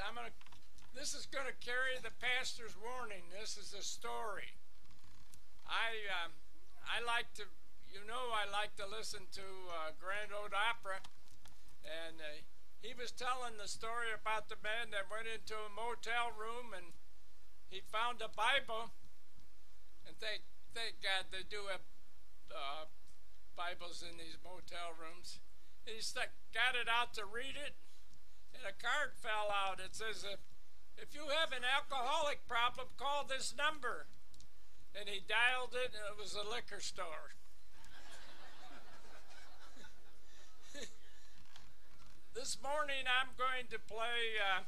I'm gonna this is gonna carry the pastor's warning. This is a story. I um, I like to you know I like to listen to uh, Grand Ole Opry, and uh, he was telling the story about the man that went into a motel room and he found a Bible, and thank thank God they do have uh, Bibles in these motel rooms. He stuck, got it out to read it, and a card fell out. It says, if, you have an alcoholic problem, call this number. And he dialed it, and it was a liquor store. this morning I'm going to play uh,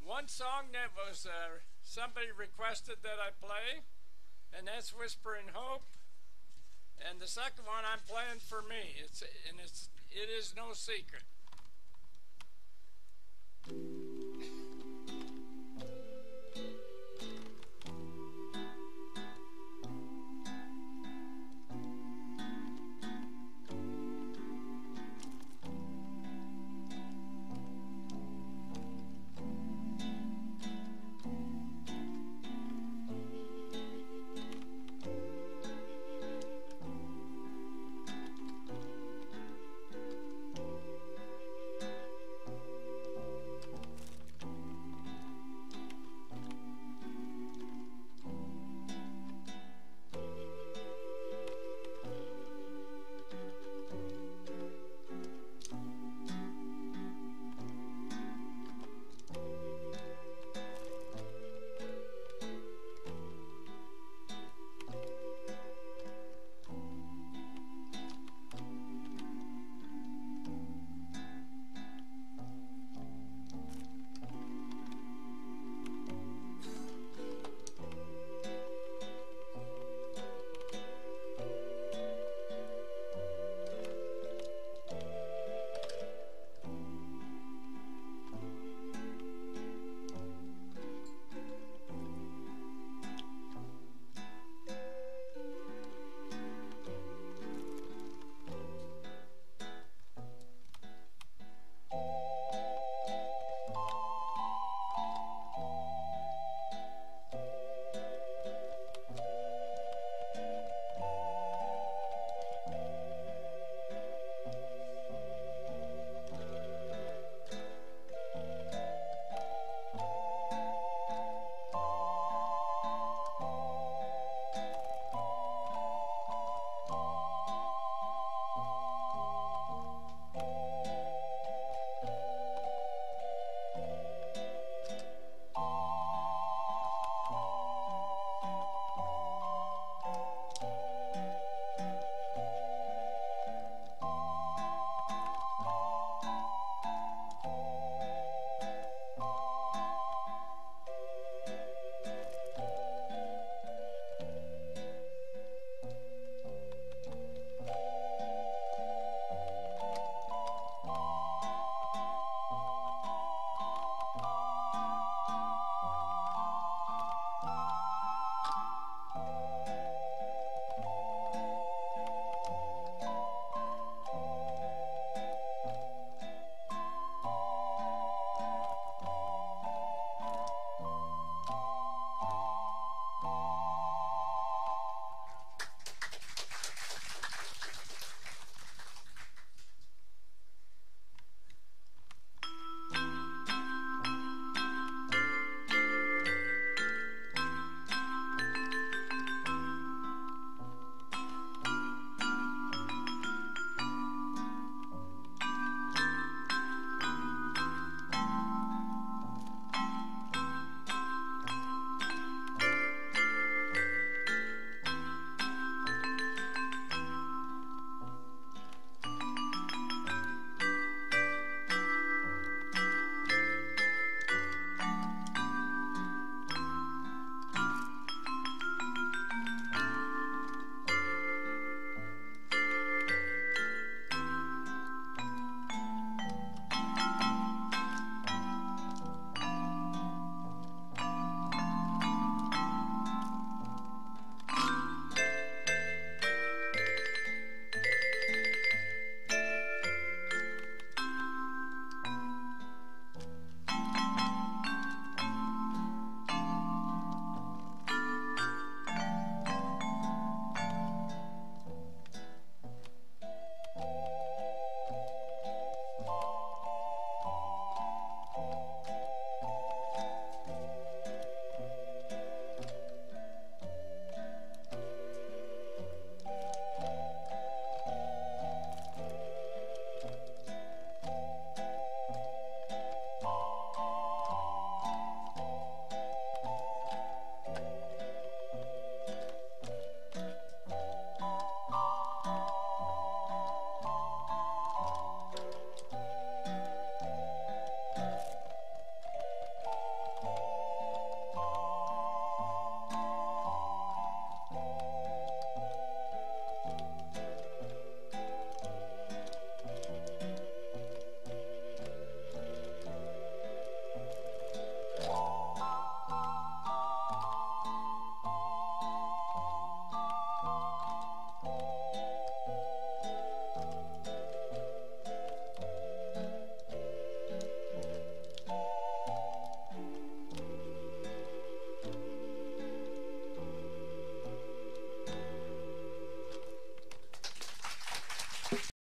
one song that was uh, somebody requested that I play, and that's Whispering Hope. And the second one I'm playing for me. It's and it's it is no secret. Thank you.